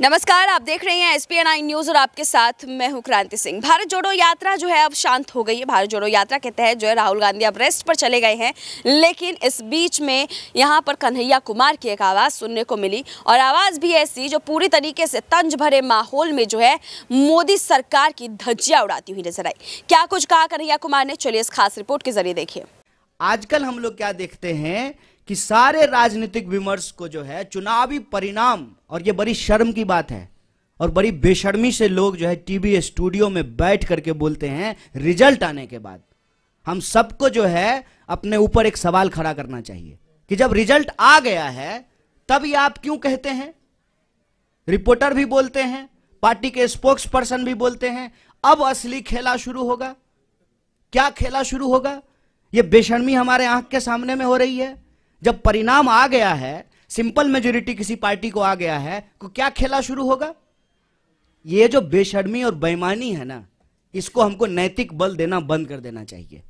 नमस्कार, आप देख रहे हैं S P N I news और आपके साथ मैं हूँ क्रांति सिंह। भारत जोड़ो यात्रा जो है अब शांत हो गई है। भारत जोड़ो यात्रा के तहत जो है राहुल गांधी अब रेस्ट पर चले गए हैं, लेकिन इस बीच में यहाँ पर कन्हैया कुमार की एक आवाज़ सुनने को मिली और आवाज़ भी ऐसी जो पूरी तरीके से तंज भरे माहौल में जो है मोदी सरकार की धज्जियाँ उड़ाती हुई नज़र आई। क्या कुछ कहा कन्हैया कुमार ने? चलिए इस खास रिपोर्ट के ज़रिए देखिए। आजकल हम लोग क्या देखते हैं कि सारे राजनीतिक विमर्श को जो है, चुनावी परिणाम, और ये बड़ी शर्म की बात है, और बड़ी बेशर्मी से लोग जो है, टीवी स्टूडियो में बैठ करके बोलते हैं, रिज़ल्ट आने के बाद। हम सबको जो है, अपने ऊपर एक सवाल खड़ा करना चाहिए, कि जब रिज़ल्ट आ गया है, तब ये आप क्यों कहते हैं? रिपोर्टर भी बोलते हैं, पार्टी के स्पोक्स पर्सन भी बोलते हैं, अब असली खेला शुरू होगा। क्या खेला शुरू होगा? ये बेशर्मी हमारे आँख के सामने में हो रही है। जब परिणाम आ गया है, सिंपल मेजोरिटी किसी पार्टी को आ गया है तो क्या खेला शुरू होगा? ये जो बेशर्मी और बेईमानी है ना, इसको हमको नैतिक बल देना बंद कर देना चाहिए।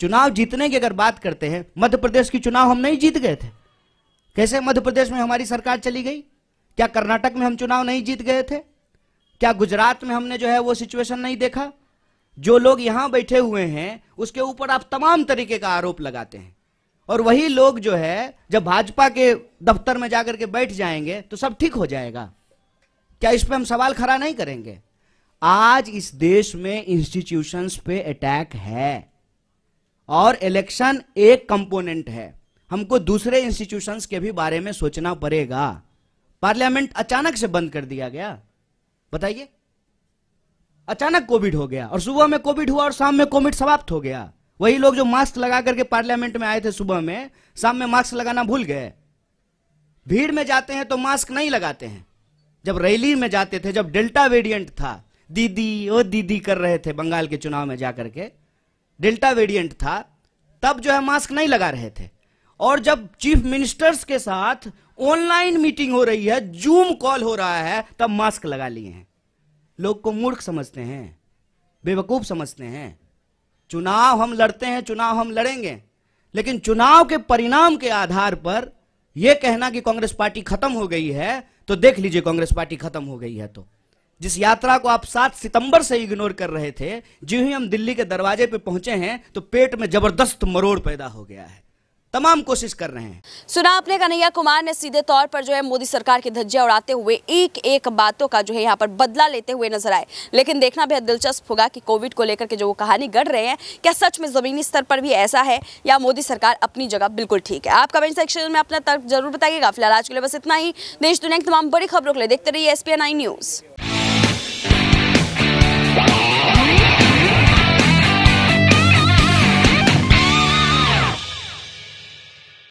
चुनाव जीतने की अगर बात करते हैं, मध्य प्रदेश की चुनाव हम नहीं जीत गए थे। कैसे मध्य प्रदेश में हमारी सरकार चली गई? क्या कर्नाटक में हम चुनाव नहीं जीत गए थे? क्या गुजरात में हमने जो है वो सिचुएशन नहीं देखा? जो लोग यहाँ बैठे हुए हैं, उसके ऊपर आप तमाम तरीके का आरोप लगाते हैं। और वही लोग जो है, जब भाजपा के दफ्तर में जाकर के बैठ जाएँगे तो सब ठीक हो जाएगा। क्या इस पर हम सवाल खड़ा नहीं करेंगे? आज इस देश में इंस्टीट्यूशंस पे अटैक है। और इलेक्शन एक कंपोनेंट है। हमको दूसरे इंस्टीट्यूशंस के भी बारे में सोचना पड़ेगा। पार्लियामेंट अचानक से बंद कर दिया गया। बताइए। अचानक कोविड हो गया, और सुबह में कोविड हुआ, और शाम में कोविड समाप्त हो गया। वही लोग जो मास्क लगा करके पार्लियामेंट में आए थे सुबह में, शाम में मास्क लगाना भूल गए। भीड़ में जाते हैं तो मास्क नहीं लगाते हैं। जब रैली में जाते थे, जब डेल्टा वेरिएंट था, दीदी ओ दीदी कर रहे थे बंगाल के चुनाव में जाकर के डेल्टा वेरिएंट था, तब जो है मास्क नहीं लगा रहे थे। और जब चीफ मिनिस्टर्स के साथ ऑनलाइन मीटिंग हो रही है, जूम कॉल हो रहा है, तब मास्क लगा लिए हैं। लोग को मूर्ख समझते हैं, बेवकूफ़ समझते हैं। चुनाव हम लड़ते हैं, चुनाव हम लड़ेंगे। लेकिन चुनाव के परिणाम के आधार पर यह कहना कि कांग्रेस पार्टी खत्म हो गई है तो देख लीजिए कांग्रेस पार्टी खत्म हो गई है तो। जिस यात्रा को आप सात सितंबर से इग्नोर कर रहे थे जो ही हम दिल्ली के दरवाजे पे पहुँचे हैं तो पेट में ज़बरदस्त मरोड़ पैदा हो गया है। तमाम कोशिश कर रहे हैं। सुना आपने, कन्हैया कुमार ने सीधे तौर पर जो है मोदी सरकार की धज्जियाँ उड़ाते हुए एक एक बातों का जो है यहाँ पर बदला लेते हुए नज़र आए। लेकिन देखना बेहद दिलचस्प होगा कि कोविड को लेकर के जो वो कहानी गढ़ रहे हैं, क्या सच में जमीनी स्तर पर भी ऐसा है या मोदी सरकार अपनी जगह बिल्कुल ठीक है। आप कमेंट सेक्शन में अपना तर्क ज़रूर बताइएगा। फ़िलहाल आज के लिए बस इतना ही। देश दुनिया की तमाम बड़ी खबरों के लिए देखते रहिए एस न्यूज़।